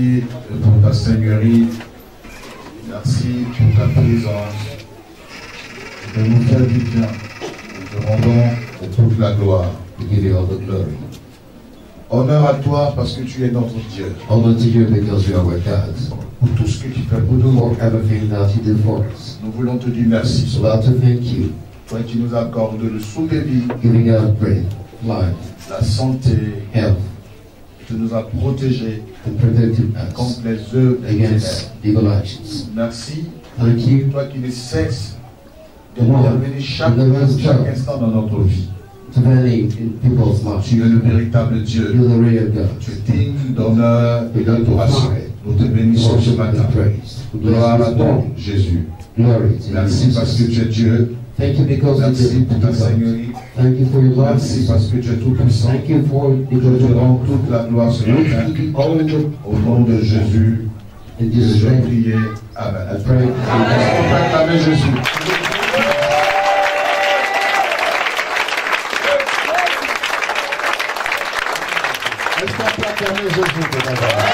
Merci pour ta seigneurie. Merci pour ta présence. De nous faire du bien. Nous te rendons toute la gloire. The glory. Honneur à toi parce que tu es notre Dieu. Honor to you because you are our God. Pour tout ce que tu fais pour nous. For everything that you do for us. Nous voulons te dire merci. So I to thank you, Toi qui nous accordes le souffle de vie, giving us breath, life, la santé, health, tu nous as protégés contre les œuvres actions. Merci, Thank you toi qui ne cesses de Lord, intervenir chaque, chaque instant dans notre vie. to in people's lives. Tu es le véritable Dieu. You're the real God. Tu es digne d'honneur et d'adoration. Nous te bénissons ce matin. Gloire à toi. Jésus. Glory Merci parce que tu es Dieu. Thank you because Merci pour ta. Seigneurie. Thank you for your love. Merci parce que tu es tout puissant. Thank you for Je te rends toute la gloire ce matin. Au nom de Jésus, que je. I Amen. pray. On peut acclamer Jésus? Est-ce qu'on peut acclamer Jésus?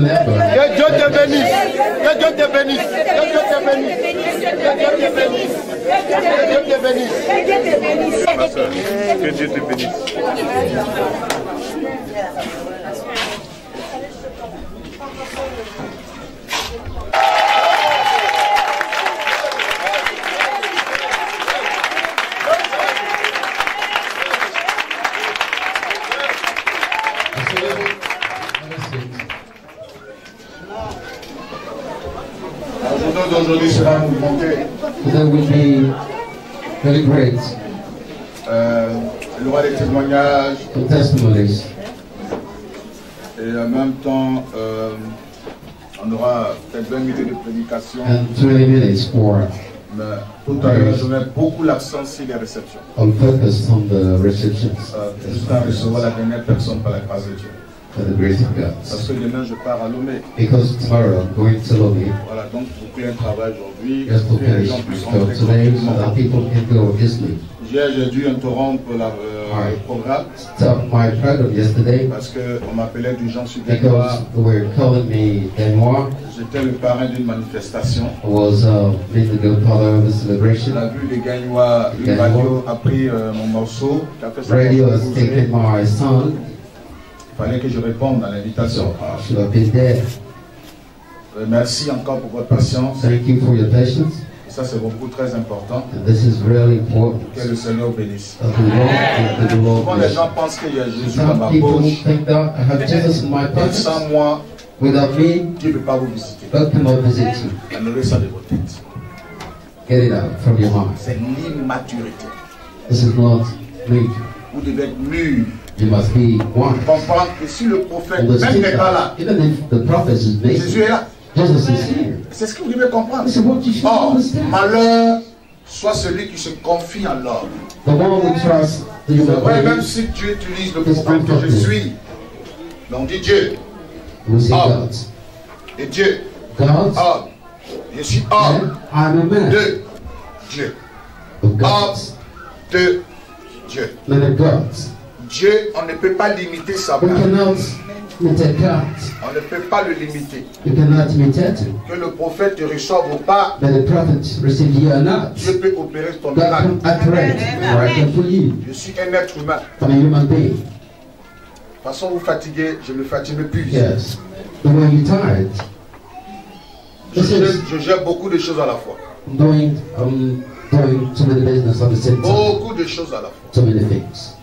Neighbor. Que Dieu te bénisse. Que Dieu te bénisse. Que Dieu te bénisse. Que Dieu te bénisse. Que Dieu te bénisse. Que Dieu te bénisse. Prédication. and 20 minutes for Mais tout à l'heure, je mets beaucoup l'accent sur les réceptions. on focus on the receptions Euh, Jusqu'à recevoir la dernière personne par la grâce de Dieu. for the grace of God. Parce que demain, je pars à Lomé. Because tomorrow I'm going to Lobby Voilà, donc faut qu'il y ait un travail aujourd'hui. just to pour finish rentrer today so that people can go easily. J'ai dû interrompre la, euh, le programme Stop my program yesterday parce qu'on m'appelait d'urgence sur Détroit. because they were calling me Denmark. J'étais le parrain d'une manifestation. I was uh, the godfather of the celebration. On a vu les Gagnois, une radio a pris euh, mon morceau. a Radio has taken my son, Il fallait que je réponde à l'invitation. so. Euh, Merci encore pour votre patience. Thank you for your patience. Et ça, c'est beaucoup très important. And this is really important. Que le Seigneur bénisse. Souvent, les gens pensent qu'il y a Jésus dans ma Some people poche. think that I have Jesus in my Et pocket. sans moi, Without me, Dieu ne peut pas vous visiter. God cannot visit you. Ça de. Get it out from your mind. C'est l'immaturité. This is not. Vous devez être mûr. You must be one. Comprendre que si le prophète, même n'est pas là, even if the prophet is Jésus est là. Jesus is here. C'est ce que vous devez comprendre. Or, understand. malheur soit celui qui se confie en l'homme. The one who trusts the human même si Dieu utilise le prophète que je suis. On dit Dieu, God. et Dieu, God, homme. Je suis homme I'm a man de Dieu. Homme de Dieu. Dieu, on ne peut pas limiter sa We part. cannot imitate God. On ne peut pas le limiter. Que le prophète te reçoive ou pas, That the prophet receive you or not. Dieu peut opérer ton God miracle. Je suis un être humain. Façon, vous fatiguez, je ne me fatigue plus. Yes. But when you're tired, Je, gère, je gère beaucoup de choses à la fois. Doing, I'm doing too many business at the same time. Beaucoup de choses à la fois. So many things.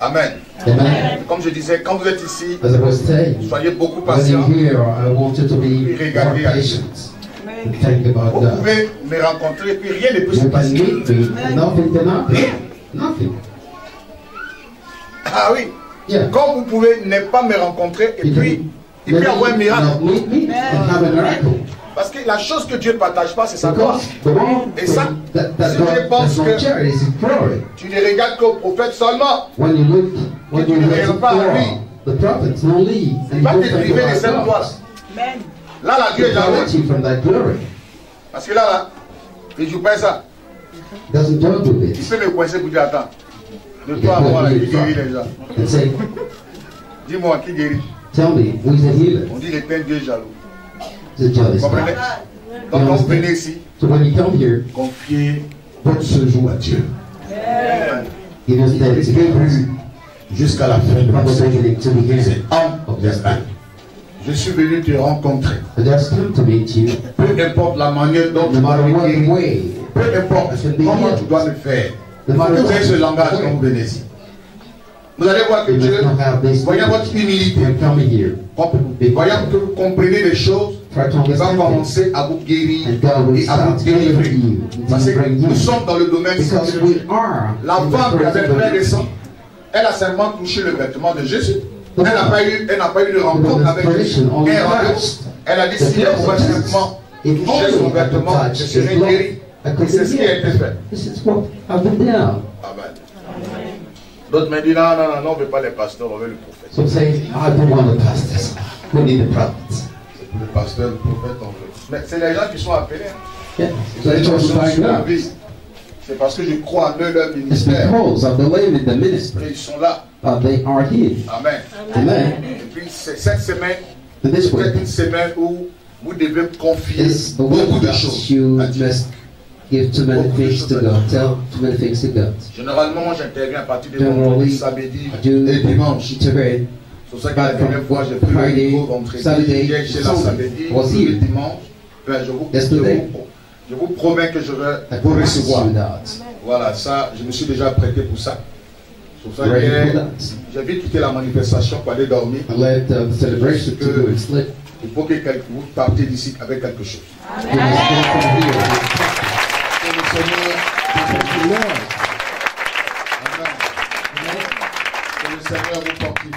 Amen. Amen. Comme je disais, quand vous êtes ici, As I was saying, soyez beaucoup when patients. you're here, I want you to be more patient and think about Vous God. pouvez me rencontrer et puis rien ne peut se You can passer. meet me, nothing can happen. Nothing. Ah oui. Yeah. Comme vous pouvez ne pas me rencontrer et You puis il peut y avoir un miracle. not meet me and have a miracle. Parce que la chose que Dieu ne partage pas, c'est sa gloire. Et ça, si God je pense does que-. Tu ne regardes qu'au prophète seulement. When you look, when tu ne regardes pas à lui. the the prophets only, and you Va te priver de cette gloire. Là, la Dieu est jaloux. Parce que là, là, il ne joue pas ça. Il peut me coincer pour dire attends. De Il toi à moi, là, qui guérit les Dis-moi, qui guérit? "Tell me, who's the healer?" On dit il est un Dieu jaloux. Jealous comprenez quand vous venez ici, So when you come here, confiez votre séjour à Dieu. that it's Début jusqu'à la fin de mon C'est en. Je suis venu te rencontrer. Peu importe la manière dont tu guérir, way, peu importe comment tu dois le faire. Vous ayez ce what langage quand vous way. venez ici. Vous allez voir que Dieu, voyant votre humilité, voyant que vous comprenez les choses, il va commencer à vous guérir et à vous délivrer. Parce que nous sommes dans le domaine spirituel. La femme qui avait et sang, elle a seulement touché le vêtement de Jésus. Elle n'a pas eu, pas de rencontre avec Jésus. Elle, a- touched elle a dit si elle pouvait toucher son vêtement, je serais cloth, c'est ce qui a été fait. This is what I've been down. Amen. D'autres me disent non, non, non, on ne veut pas les pasteurs, on veut le prophète. So say, I don't want the pastors. We need the prophets. Le pasteur, le prophète, on veut. Mais c'est les gens qui sont appelés. hein. Yeah. Ils So ont they une chose mission to sur find la out. vie. C'est parce que je crois en eux, leur It's ministère. because I believe in the ministry Ils sont là. that they are here. Amen. Amen. Et puis cette semaine, c'est une semaine où vous devez confier beaucoup de choses you must give too many things to God. Tell too many things to God. Généralement, j'interviens à partir de vendredi, samedi Do et dimanche. integrate C'est pour ça que la dernière fois, j'ai pris le Friday, micro vendredi, Saturday, hier chez la Sunday. samedi, Was le here. dimanche. Ben, je, vous, je, Yesterday. vous, je vous promets que je vais vous recevoir. Voilà, ça, je me suis déjà prêté pour ça. C'est pour ça que j'ai vite quitté la manifestation pour aller dormir. I left uh, the celebration to go and sleep. Il faut que vous partiez d'ici avec quelque chose. We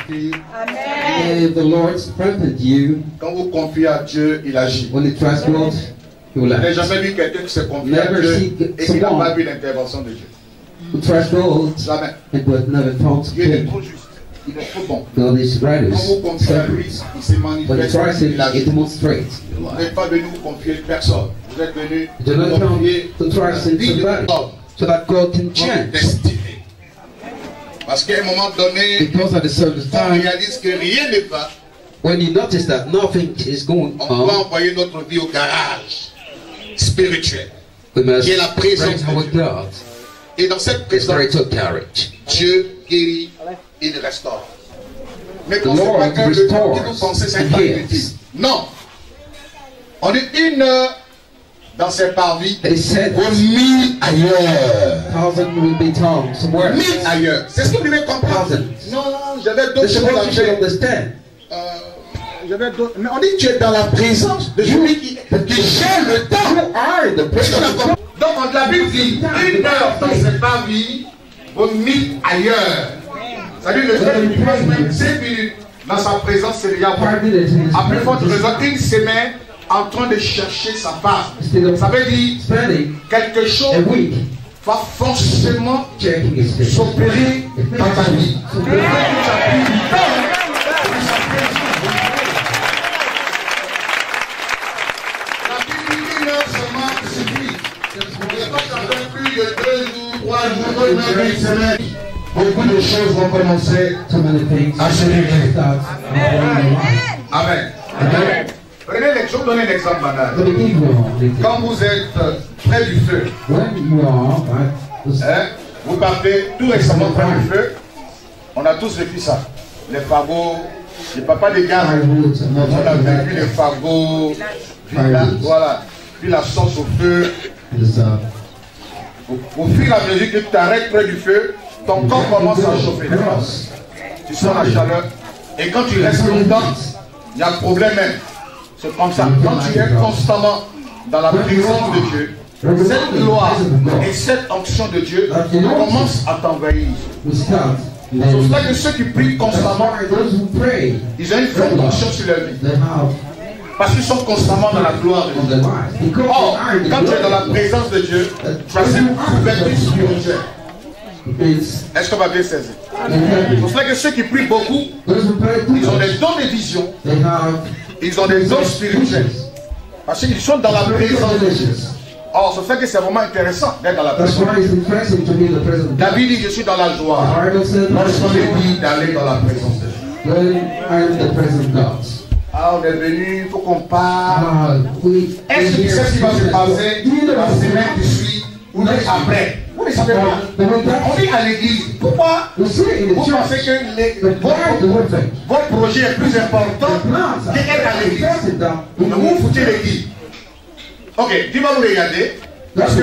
vous. May the Lord you. Quand vous confiez à Dieu, il agit. When you trust God, He will act. jamais vu quelqu'un qui s'est confié à Dieu et qui n'a pas vu l'intervention de Dieu. Who trust God Jamais. but never found Dieu est trop juste. Il est trop bon. God is Quand righteous. vous confiez à lui, Separate. il se manifeste, il agit. it demonstrates Vous n'êtes pas venu vous confier personne. Vous êtes venu vous confier to trust in somebody so that God can change. Parce qu'à un moment donné, Because at a certain on réalise que rien ne va, when you notice that nothing is going on on, envoyer notre vie au garage spirituel. Qui est la présence de Dieu. God, Et dans cette présence. Dieu guérit, il restaure. Mais The quand c'est Lord pas que vous pensez, c'est. Non. On dit une heure dans ses parvis, They said vaut mille ailleurs. thousand will be tongues somewhere. Mille ailleurs. C'est ce que vous devez comprendre. Thousands. Non, non, j'avais d'autres choses à faire. understand. Euh, j'avais d'autres. Mais on dit que tu es dans la présence de celui qui, qui gère le temps. You are the presence? Donc, on la Bible dit une heure dans ses parvis vaut mille ailleurs. C'est-à-dire le fait qu'il passe même 5 minutes dans sa présence, c'est déjà bon. À plus forte raison, une semaine en train de chercher sa of Ça veut dire quelque chose va forcément s'opérer dans ta vie. Beaucoup de choses vont commencer. À se régler. Amen. Prenez l'exemple, je vais vous donner un exemple banal. Quand vous êtes euh, près du feu, hein, vous partez tout récemment près du feu, on a tous vécu ça. Les fagots, les papas des gars, on a vécu les fagots, puis la, voilà, puis la sauce au feu. uh, Au, au fur et à mesure que tu t'arrêtes près du feu, ton corps commence à chauffer. Tu sens la chaleur. Et quand tu restes longtemps, il y a un problème même. C'est comme ça. Quand tu es constamment dans la présence de Dieu, cette gloire et cette onction de Dieu commencent à t'envahir. C'est pour ça que ceux qui prient constamment, ils ont une vraie onction sur leur vie. Parce qu'ils sont constamment dans la gloire de Dieu. Or, quand tu es dans la présence de Dieu, tu as cette couverture spirituelle. Est-ce qu'on va bien saisir? C'est pour cela que ceux qui prient beaucoup, ils ont des dons de vision, ils ont des dons spirituels. Parce qu'ils sont dans la présence de Dieu. Or, c'est ça que c'est vraiment intéressant d'être dans la présence. David dit, je suis dans la joie. Lorsqu'on est dit d'aller dans la présence de. Ah, on est venu, il faut qu'on parle. Est-ce que tu sais ce qui va se passer la semaine qui suit ou après? Pas. On dit à l'église. Pourquoi vous pensez que les, votre, votre, projet est plus important qu'être à l'église vous vous foutez l'église. Ok, dis-moi vous regardez. Parce que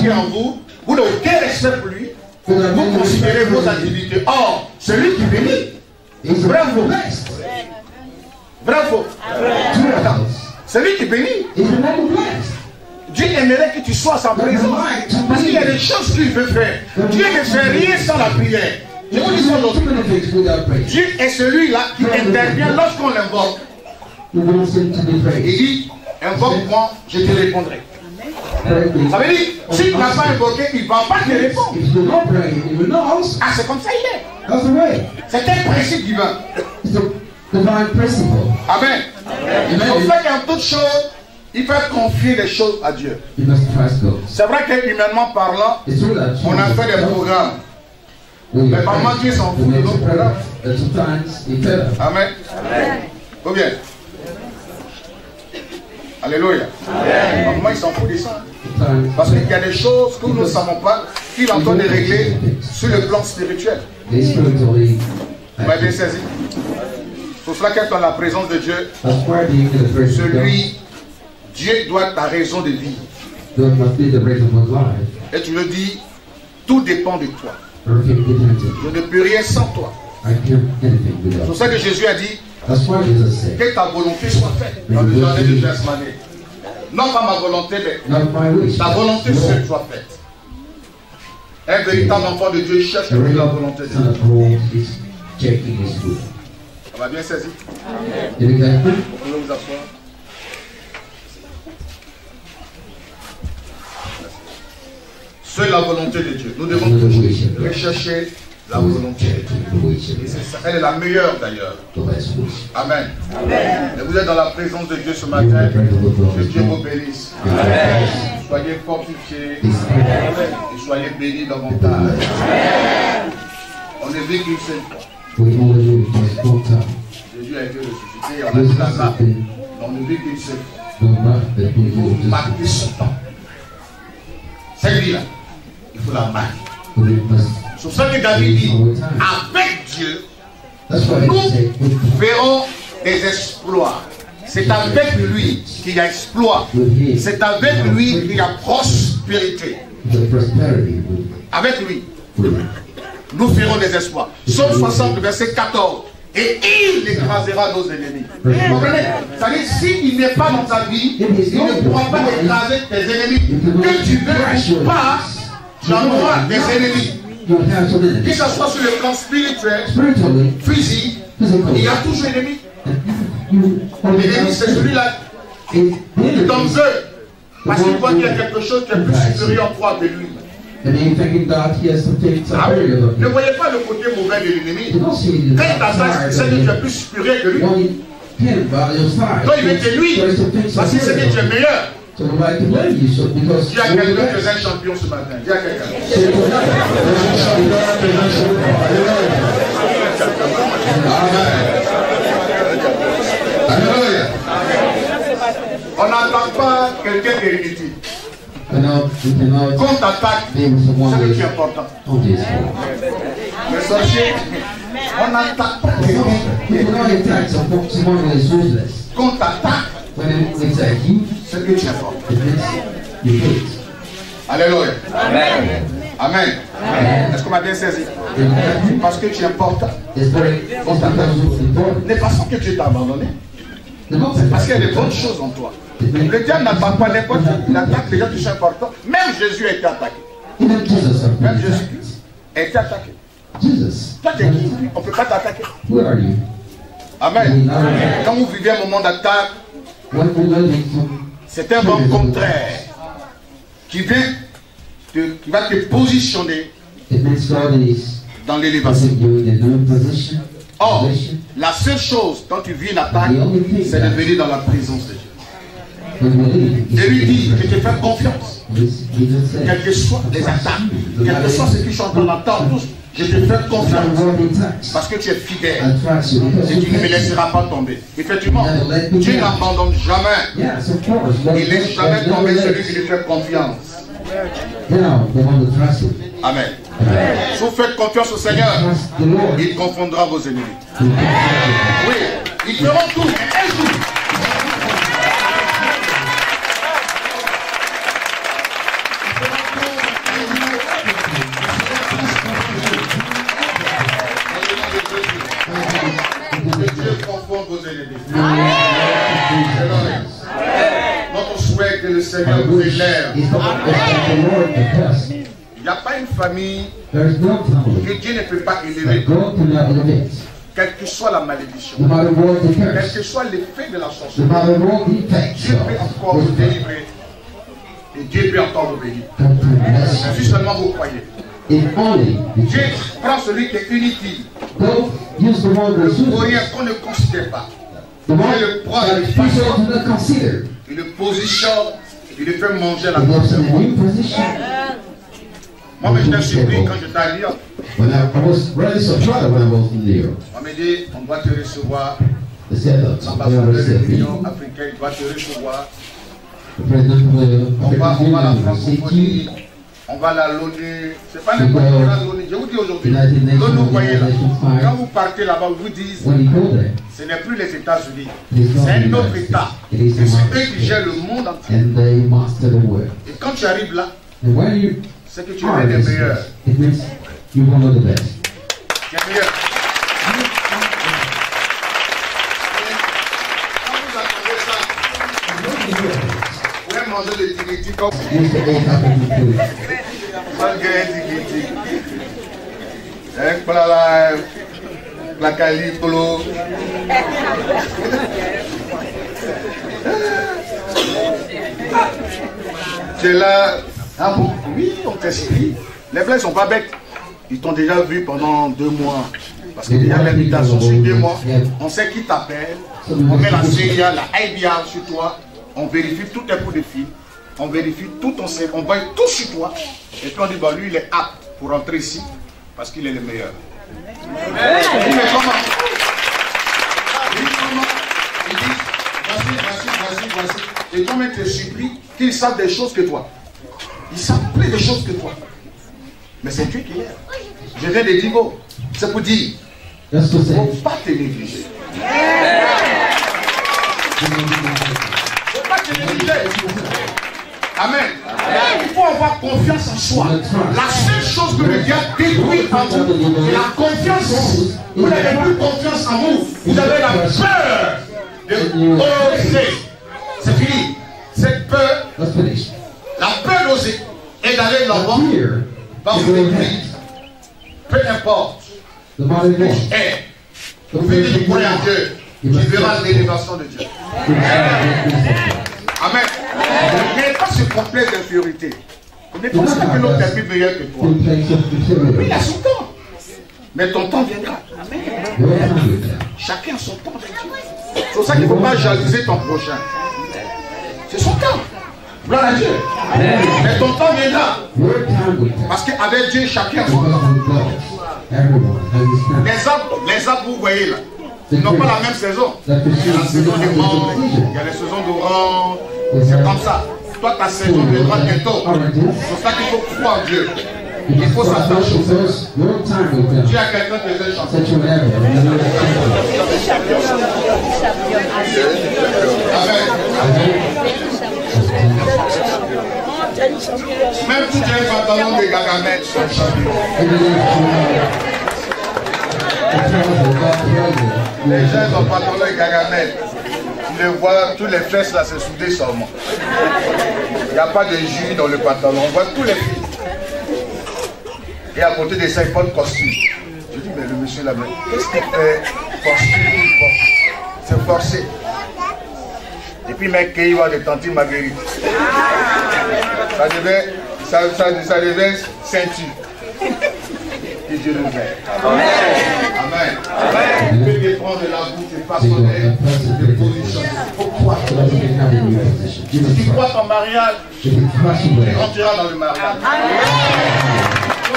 qui est en vous, vous n'avez aucun respect pour lui. Vous considérez vos activités. Or, celui qui bénit, bravo. Bravo. C'est lui qui bénit. Dieu aimerait que tu sois à sa présence. Parce qu'il y a des choses qu'il veut faire. Dieu ne fait rien sans la prière. Je vous dis ça Dieu est celui-là qui intervient lorsqu'on l'invoque. Il dit, invoque-moi, je te répondrai. Ça veut dire, si tu n'as pas invoqué, il ne va pas te répondre. Ah, c'est comme ça il est. C'est un principe divin. Amen. Qu'en toute chose, il faut confier les choses à Dieu. C'est vrai que humainement parlant, on a fait des programmes. Mais maman Dieu s'en fout de nos programmes. Amen. Ou bien? Alléluia. Maman il s'en fout de ça. Parce qu'il y a des choses que nous ne savons pas qu'il est en train de régler sur le plan spirituel. Vous m'avez saisi pour cela qu'être dans la présence de Dieu, celui, Dieu doit ta raison de vie. Et tu le dis, tout dépend de toi. Je ne peux rien sans toi. C'est pour ça que Jésus a dit que ta volonté soit faite dans le jardin de Gethsemane. Non pas ma volonté, mais ta volonté soit faite. Un véritable enfant de Dieu cherche la volonté de Dieu. On va bien saisi. Vous pouvez vous asseoir. C'est la volonté de Dieu. Nous devons rechercher la volonté de Dieu. Elle est la meilleure d'ailleurs. Amen. Et vous êtes dans la présence de Dieu ce matin. Que Dieu vous bénisse. Soyez fortifiés. Et soyez bénis davantage. On est vécu une seule fois. Jésus a été ressuscité, on a dit là-bas. On ne vit qu'une seule fois. Son temps. Cette vie-là, il la marquer. C'est ça que David dit, avec Dieu, nous verrons des exploits. C'est avec lui qu'il y a exploit. C'est avec lui qu'il y a prospérité. Avec lui nous ferons des espoirs. Somme 60, verset 14. Et il écrasera nos ennemis. Vous comprenez? C'est-à-dire, s'il n'est pas dans ta vie, il ne pourra pas écraser tes ennemis. Que tu veux ou pas, auras des ennemis. Que ce soit sur le plan spirituel, physique, il y a toujours ennemis. L'ennemi, c'est celui-là qui est dans eux. Parce qu'il voit qu'il y a quelque chose qui est plus supérieur en toi que lui. Ah, Ne voyez pas le côté mauvais de l'ennemi. Quand il t'attaque, c'est que tu es plus supérieur que lui. Donc il veut que lui, parce qu'il sait que tu es meilleur. So you. So because Dis à quelqu'un que tu es un champion ce matin. Dis à quelqu'un. Amen. On n'attend pas quelqu'un qui est inutile. Quand t'attaques, c'est ce qui est important. On n'attaque pas Quand t'attaques, c'est ce qui est important. Alléluia. Amen. Amen. Est-ce qu'on m'a bien saisi? Parce que tu es important. N'est pas parce que Dieu t'a abandonné. C'est parce qu'il y a des bonnes choses en toi. Le diable n'attaque pas n'importe qui. Il attaque les gens qui sont importants. Même Jésus a été attaqué. Même being Jésus attacked. a été attaqué. Jesus, Toi, t'es qui? On ne peut pas t'attaquer. who are you? Amen. Quand vous vivez un moment d'attaque, C'est un vent contraire qui vient te- qui va te positionner dans l'élévation. Or, position. la seule chose quand tu vis une attaque, c'est de venir dans la présence de Dieu. Et lui dit, je te fais confiance. Quelles que soient les attaques, quels que soient ceux qui sont en attente, tous, je te fais confiance. Parce que tu es fidèle. Et tu ne me laisseras pas tomber. Effectivement, Dieu n'abandonne jamais. Il ne laisse jamais tomber celui qui lui fait confiance. Amen. Si vous faites confiance au Seigneur, il confondra vos ennemis. Oui, ils feront tout, un jour. Confonde vos ennemis. Notre souhait est que le Seigneur vous élève. Il n'y a pas une famille que Dieu ne peut pas élever, quelle que soit la malédiction, quel que soit l'effet de la sorcellerie. Dieu peut encore vous délivrer. Et Dieu peut encore vous bénir. Si seulement vous croyez. If only Dieu prend celui qui est inutile, go use the word le resume. vaurien qu'on ne considère pas. The one that people do not consider. Il le positionne, il le fait manger la He porte lives de in a moi. new mais j'étais surpris quand j'étais à Lyon. When I, I was really surprised when I was in Europe. On m'a dit, on doit te recevoir. They said L'ambassadeur de l'Union africaine doit te recevoir. The president of the On va, on va On va à la l'ONU. C'est pas n'importe quelle l'ONU. Je vous dis aujourd'hui, l'ONU, voyez là. Quand vous partez là-bas, vous disent, ce n'est plus les États-Unis. C'est un autre État. Et c'est eux qui gèrent le monde entier. Et quand tu arrives là, c'est que tu es des meilleurs. Tu es meilleur. Manger tigiti comme malgré tigiti. Tu es là. Ah bon? Oui, on t'explique. Les Blancs ne sont pas bêtes. Ils t'ont déjà vu pendant deux mois. Parce que déjà l'invitation sur deux mois, on sait qui t'appelle. On met la CIA, la IBR sur toi. On vérifie tous tes coups de fil. On vérifie tout ton CV. On voit tout sur toi. Et puis on dit, bah, lui, il est apte pour rentrer ici. Parce qu'il est le meilleur. Mais comment? Voici, voici, voici, voici. Et toi-même, tu es surpris qu'ils savent des choses que toi. Ils savent plus de choses que toi. Mais c'est Dieu qui est. Je viens de dire, oh, c'est pour dire, il ne faut pas te négliger. Il Amen. Il faut avoir confiance en soi. La seule chose que le diable détruit en vous, c'est la confiance. Vous n'avez plus confiance en vous. Vous avez la peur de oser. C'est fini. Cette peur, la peur d'oser et d'aller Here, va vous détruire. Peu importe. Goes. Eh, vous venez de croire en Dieu. Tu verras l'élévation de Dieu. Amen. N'ayez pas ce complexe d'infériorité. Ne pensez pas que l'autre est plus meilleur que toi. Oui, il a son temps. Mais ton temps viendra. Amen. Chacun a son temps. C'est pour ça qu'il ne faut pas jalouser ton prochain. C'est son temps. Gloire à Dieu. Mais ton temps viendra. Parce qu'avec Dieu, chacun a son temps. Les arbres, les arbres, vous voyez là, ils n'ont pas la même saison. Il y a la saison des mangues, il y a les saisons d'orange. C'est comme ça. Toi, ta saison viendra bientôt. C'est pour ça qu'il faut croire en Dieu. Il faut trust s'attendre God aux choses. because your time will come. Dieu a quelqu'un qui another time. Amen. Même si tu as un pantalon de gagamètre, sont champions. Even Les en successful. pantalon et gagamel, tu les vois, tous les fesses là, c'est soudé seulement. Il n'y a pas de jus dans le pantalon, on voit tous les filles. Et à côté de ça, il porte costume. Je dis, mais le monsieur là, qu'est-ce qu'il fait Costume. C'est forcé. Et puis, mec, il va de tante Marguerite. Ça devait, ça, ça, ça ceinture. Que Dieu nous aide. Amen. Amen. Que des prendre de la bouche et façonner de position. Pourquoi Si tu crois ton mariage, tu rentreras dans le mariage. Amen. Tu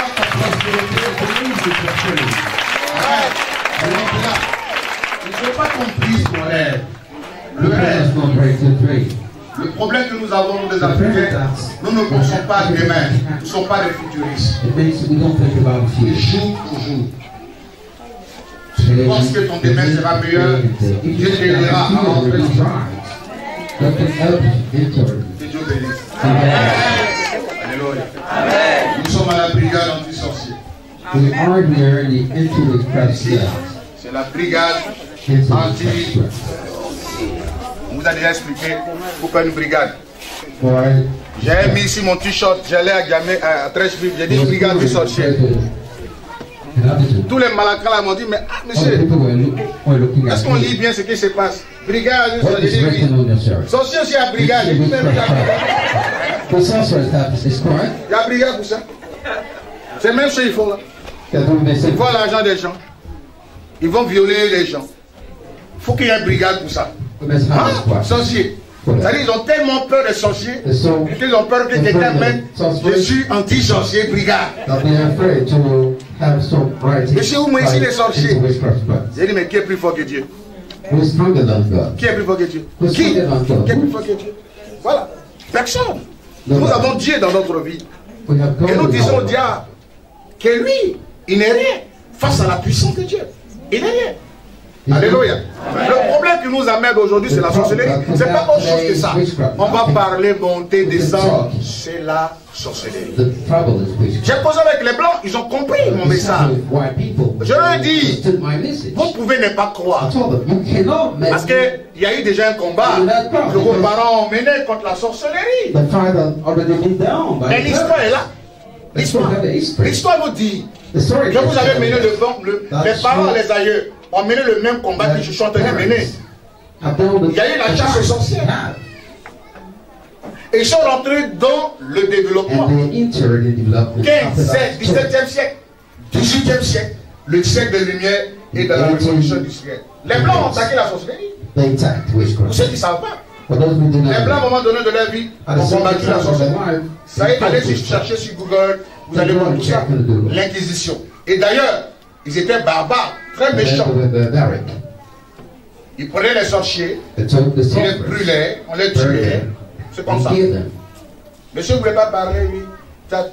rentreras. Il ne faut pas ton rêve. Le rêve. Le problème que nous avons, nous, Africains, nous ne pensons pas à demain. Nous ne sommes pas des futuristes. Future. jour pour jour. Tu penses que ton demain sera meilleur, Dieu te aidera à rentrer. Que Dieu bénisse. Amen. Alléluia. Nous sommes à la brigade anti-sorcier. C'est la brigade into vous a déjà expliqué pourquoi une brigade. J'ai mis ici mon t-shirt, j'allais à Gamay, à Trècheville, j'ai dit brigade anti-sorcier. Tous les malacras là m'ont dit, mais ah, monsieur, est-ce qu'on lit bien ce qui se passe? Brigade What anti-sorcier, is j'ai dit written oui. Sorcier aussi à brigade, il y a- il brigade pour ça. C'est même ce qu'ils font là. Ils volent l'argent des gens. Ils vont violer les gens. faut qu'il y ait une brigade pour ça. Ah, question. sorciers. C'est-à-dire ils ont tellement peur des sorciers qu'ils ont peur que quelqu'un mette Je suis anti-sorcier brigade. writing Monsieur, vous, moi, ici, les sorciers. J'ai dit, mais qui est plus fort que Dieu? Qui est plus fort que Dieu? Qui? Qui est plus fort que Dieu? Voilà. Personne. Nous avons Dieu dans notre vie. Et nous disons au diable que lui, il n'est rien face à la puissance de Dieu. Il n'est rien. Alléluia. Le problème qui nous amène aujourd'hui, c'est la sorcellerie. C'est pas autre chose que ça. On va parler bonté, descendre. C'est la sorcellerie. J'ai causé avec les blancs, ils ont compris mon message. Je leur ai dit, vous pouvez ne pas croire. Parce qu'il y a eu déjà un combat que vos parents ont mené contre la sorcellerie. Mais l'histoire est là. L'histoire. vous dit que vous avez mené le les parents, les aïeux ont mené le même combat que je suis en train de mener. Il y a eu la chasse aux sorcières. Et ils sont rentrés dans le développement. And they entered in development 15, after 16, that. 17e siècle, 18e siècle, le siècle de lumière et de la révolution industrielle. Les Blancs ont attaqué la sorcellerie. Pour ceux qui ne savent pas, les Blancs, à un moment donné de leur vie, ont combattu la sorcellerie. Ça allez chercher sur Google, vous allez voir tout ça. L'Inquisition. Et d'ailleurs, ils étaient barbares, très barbaric. Ils prenaient les sorciers, ils les brûlaient, on les tuait. C'est comme ça. Monsieur ne voulait pas parler,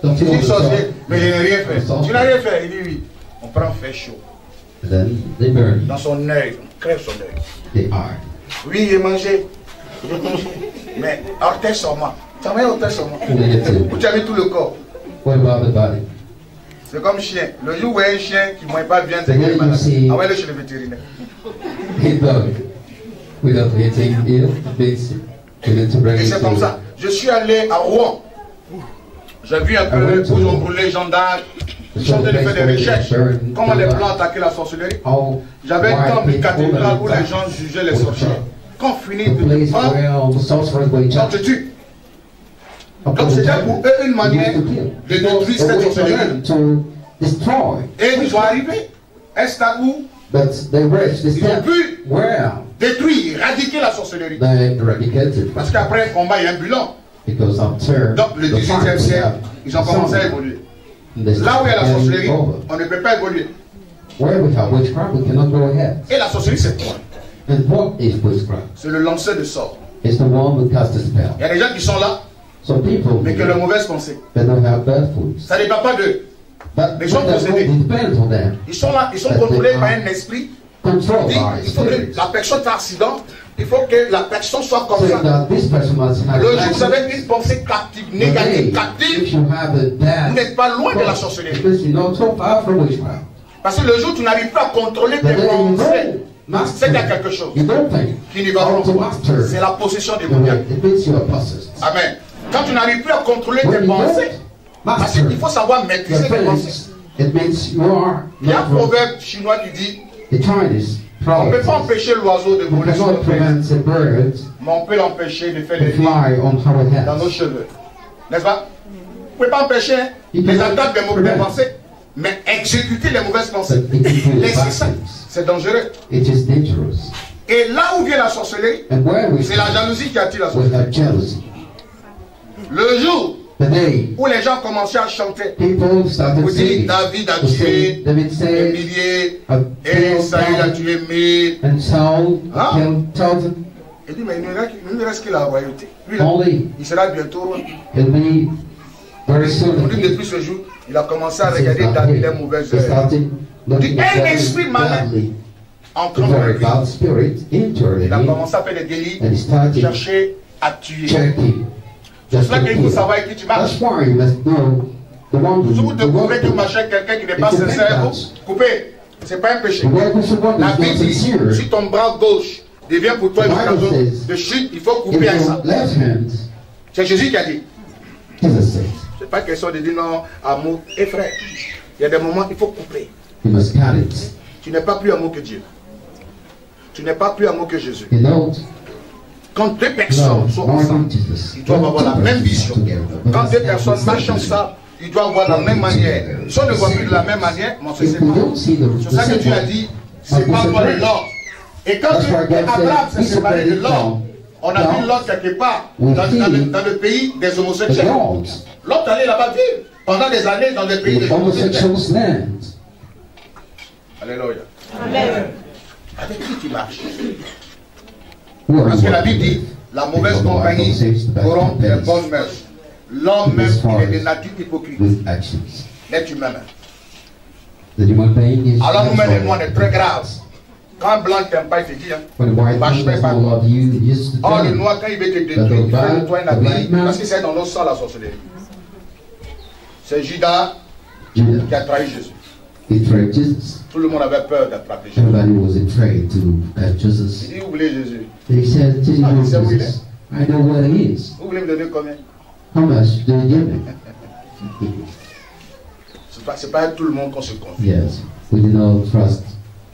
Donc, Tu dis sorcier, mais je n'ai rien fait. Tu n'as rien fait. Il dit oui. On prend fait chaud. Dans son œil, on crève son œil. Oui, j'ai mangé. mais orteil sur moi. Tu as mis orteil sur moi. As mis tout le corps? What about the body? C'est comme chien. Le jour où il y a un chien qui ne mange pas bien, c'est qu'il malade. Envoyez-le chez le vétérinaire. Et c'est comme ça. Je suis allé à Rouen. J'ai vu un peu Ah où ils ont brûlé les gendarmes. Ils sont de faire des recherches. Comment les blancs attaquaient la sorcellerie. all J'avais un temps white une cathédrale où les gens jugeaient les sorciers. Quand on finit de place prendre, on te tue. Donc c'était pour eux une manière de détruire cette destroy. Et ils sont arrivés à un stade où ils ont pu détruire, éradiquer la sorcellerie. Parce qu'après un combat, il y a un bilan. because after Donc le the 18e fight we siècle, ils ont commencé à évoluer. Là où il y a la sorcellerie, on ne peut pas évoluer. Where we have witchcraft, we cannot go ahead. Et la sorcellerie, c'est quoi? C'est le lanceur de sorts. It's the one who casts a spell. Il y a des gens qui sont là, Some people mais ont de mauvaises pensées. Ça ne dépend pas d'eux. Les gens possédés. Ils sont là, ils sont que- contrôlés par un esprit controlled Dit, by il faut que la personne fait accident, il faut que la personne soit comme So ça. Le jour où vous avez une pensée captive, négative, captive, vous n'êtes pas loin de la sorcellerie. Parce que le jour où tu n'arrives pas à contrôler tes pensées, c'est qu'il y a quelque chose qui n'y va pas. C'est la possession démoniaque. Amen. Quand tu n'arrives plus à contrôler tes pensées, parce qu'il faut savoir maîtriser tes pensées. feelings, it means you are Il y a un proverbe chinois qui dit on ne peut pas empêcher l'oiseau de voler sur mais on peut l'empêcher de faire des nids dans nos cheveux. N'est-ce pas? Vous ne pouvez pas empêcher les attaques des mauvaises pensées, mais exécuter les mauvaises pensées. c'est dangereux. It is dangerous. Et là où vient la sorcellerie, c'est la jalousie qui attire la sorcellerie. Le jour The day où les gens commençaient à chanter, vous dites David a tué des milliers, et Saül a tué mille. Hein? Il dit, mais il ne reste- que la royauté. Lui, là, il sera bientôt roi. depuis ce jour, il a commencé à regarder David les mauvaises he heures. Un esprit malin lui. Il a commencé à faire des délits, chercher à tuer. C'est cela to qu'il faut kill. savoir avec qui tu marches. Si vous découvrez que vous marchez avec quelqu'un qui n'est pas sincère, vous coupez. C'est pas un péché. La Bible dit, si ton bras gauche devient pour toi une occasion de chute, il faut couper avec ça. C'est Jésus qui a dit. C'est pas question de dire non, amour et frère. Il y a des moments, il faut couper. Tu n'es pas plus amour que Dieu. Tu n'es pas plus amour que Jésus. Quand deux personnes sont ensemble, ils doivent avoir la même vision. Quand deux personnes marchent ensemble, ils doivent voir la même manière. Si on ne voit plus de la même manière, on se sépare. the, C'est ça que Dieu a dit, sépare-toi de l'or. Et quand Abraham s'est séparé de l'or, on a vu l'autre quelque part, dans, le, dans le pays des homosexuels. L'autre allait là-bas vivre pendant des années dans des pays des homosexuels. Alléluia. Avec qui tu marches? Parce que la Bible dit, la mauvaise compagnie corrompt les bonnes mœurs. L'homme même, il est de nature hypocrite. L'être humain même. Alors nous-mêmes, les on est très grave. Quand blanc ne t'aime pas, il te dit, hein, does pas. Oh, tell le noir, quand il veut te détruire, il fait de toi un abri. Parce que c'est dans nos sang la sorcellerie. C'est Judas qui a trahi Jésus. He Jesus. Tout le monde avait peur d'attraper Jésus. Everybody was afraid to catch Il Jesus. dit, vous voulez Jésus He said, "Do you Ah, know you said we Jesus? I know where he is. Vous voulez me donner combien? How much do you give me? C'est pas, c'est tout le monde qu'on se confie. Yes, we do not trust.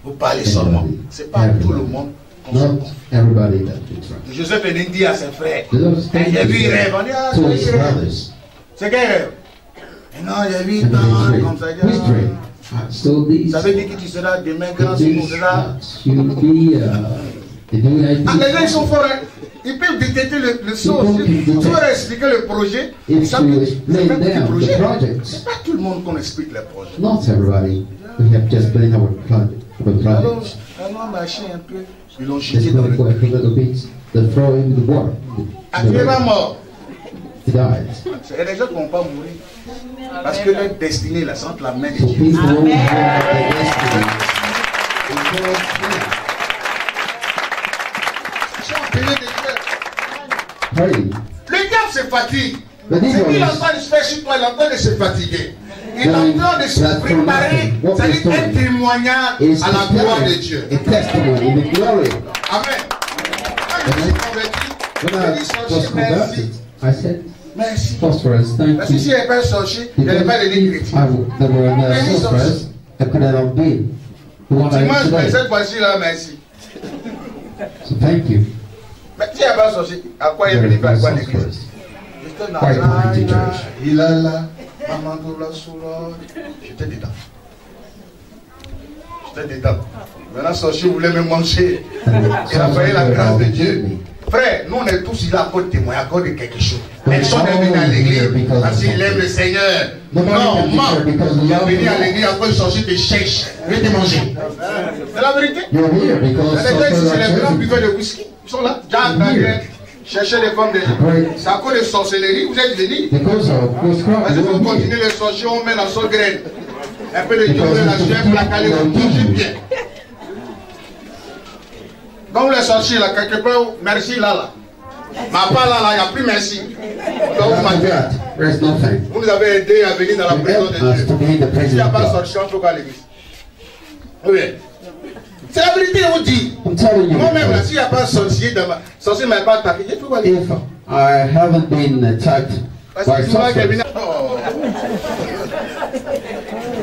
Vous parlez seulement. C'est pas à tout le monde qu'on se Not confie. everybody that we trust. Joseph est dire à ses frères, Jesus Eh, j'ai vu rêve. On dit, ah, un rêve. C'est quel rêve? Et non, j'ai vu tant they comme ça. dream. il dit, Which dream? So these, Ça veut dire que tu seras demain grand uh. Ah, les gens ils sont forts. hein. Ils peuvent détecter le, le can tu expliquer le projet, un petit down the projet. C'est pas tout le monde qu'on explique les projets. not everybody. We have just explained our project. Our project. un peu. Ils l'ont jeté dans le. mort. He died. Des gens qui ne vont pas mourir. Parce que leur destinée, là, c'est entre la main de Dieu. Dieu. Pray. Le diable se fatigue. Mais Ce dis qu'il est en train de se faire sur toi, il est en train de se fatiguer. Il est en train de se la préparer, c'est-à-dire un témoignage à la gloire de Dieu. Amen. Quand je suis converti, je dis merci. I said, Merci. Phosphorus, thank Parce que you. il n'y avait pas sorcier, il n'y avait Because pas de if chrétien. I w- there were no phosphorus, I could not have been Dimanche, mais cette fois-ci-là, merci. So thank you. Mais s'il n'y avait pas sorcier, à quoi il est venu no quoi l'église il a là, maman de la. J'étais dedans. J'étais dedans. Maintenant, sorcier voulait me manger. Il a la grâce de Dieu. Frère, nous on est tous ici à cause de témoin, à cause de quelque chose. Personne n'est venu à l'église parce qu'il aime le Seigneur. Non, man. Il est venu à l'église après le sorcier te cherche. Viens te manger. C'est la vérité. C'est les blancs buveurs de whisky. Ils sont là. Jack Daniel, chercher des femmes des gens. C'est à cause de sorcellerie, vous êtes venus. witchcraft. Parce que vous continuez les sorciers, on met la sauce graine. Un peu de dieu, la chèvre, la calée, vous mangez bien. Quand vous les sorciers là, quelque part, merci là, là. Mais pas là, là, il n'y a plus merci. Donc, vous, vous nous avez aidé à venir dans la présence de Dieu. S'il n'y a pas de sorcier, on ne peut pas l'église. Oui. C'est la vérité, on dit. Moi-même, s'il n'y a pas de sorcier ma. Sorcier ne m'a pas attaqué, je peux pas if I haven't been attacked Parce que il vient. Oh.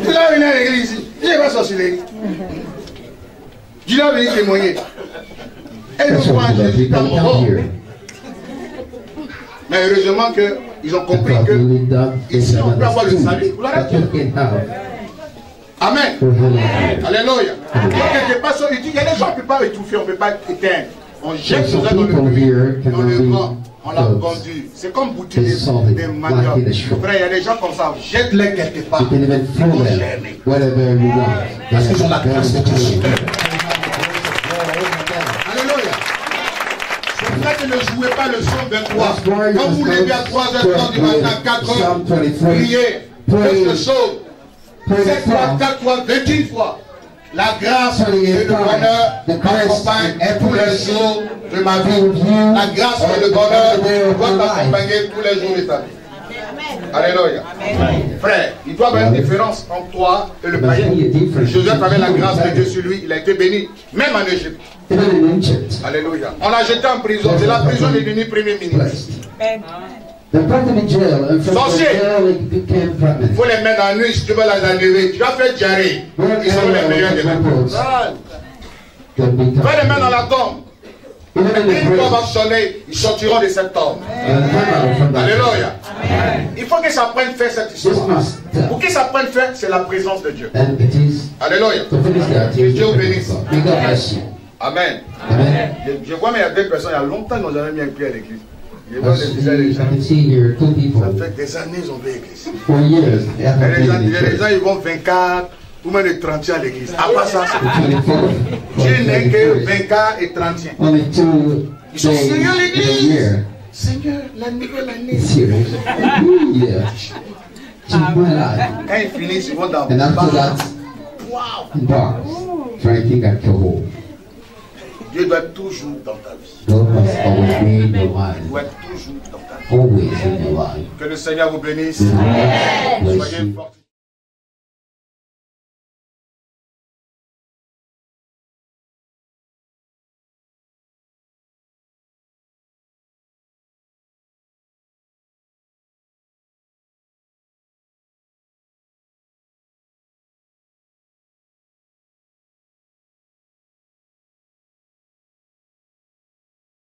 Tu venir à l'église ici. Il n'est pas. Tu dois venir témoigner. People comme come here. Mais heureusement qu'ils ont compris que. Ici, on peut avoir le salut. Can have Amen. Alléluia. Quelque part, il dit, il y a des gens qui ne peuvent pas étouffer, on ne peut pas éteindre. On jette ça dans le puits, dans le vent, on l'a conduit. C'est comme boutir des, maniocs. Frère, il y a des gens comme ça, jette-les quelque part. Parce qu'ils ont la grâce de Dieu. Jouez pas le psaume 23. That's why Quand vous levez à 3h30 du matin, 4h, Psalm 23. priez. Faites le psaume. Pray the 7 fois, Psalm. 4 fois, 21 fois. La grâce et le bonheur m'accompagnent tous les jours de ma vie. La grâce et le bonheur doivent t'accompagner tous les jours de ta vie. Alléluia. Frère, il doit y avoir une Amen. différence entre toi et le païen. Joseph avait la grâce you de Dieu sur lui, il a été béni, même en Égypte. Alléluia. On l'a jeté en prison. De la prison, devenu premier ministre. Sorcier. became Il faut les mettre en nuit si tu veux les enlever. Tu vas faire diarrhée. Ils sont les meilleurs des Va les mettre dans la tombe. Une va prison, sonner, ils sortiront de cette tombe. Alléluia. Il faut que ça prenne faire cette histoire. Pour que ça prenne faire, c'est la présence de Dieu. Alléluia. Que Dieu bénisse. Amen. Amen. Je, je vois, mais il y a deux personnes, il y a longtemps n'ont jamais mis un pied à l'église. Je vois les les gens. Ça fait des années qu'ils ont fait l'église. haven't des gens, church. gens, ils vont 24 ou même les 30 à l'église. À part ça, c'est The 24th, Dieu n'est que 23rd. 24 et 30. Only two Ils sont days sérieux in a l'église. Seigneur, la nouvelle année. Quand ils finissent, ils vont dans And after that, Wow. in bars, drinking alcohol. Dieu doit toujours dans ta vie. God must always be in your Il mind. doit être toujours dans ta vie. Always in your life. Que le Seigneur vous bénisse. Soyez forts.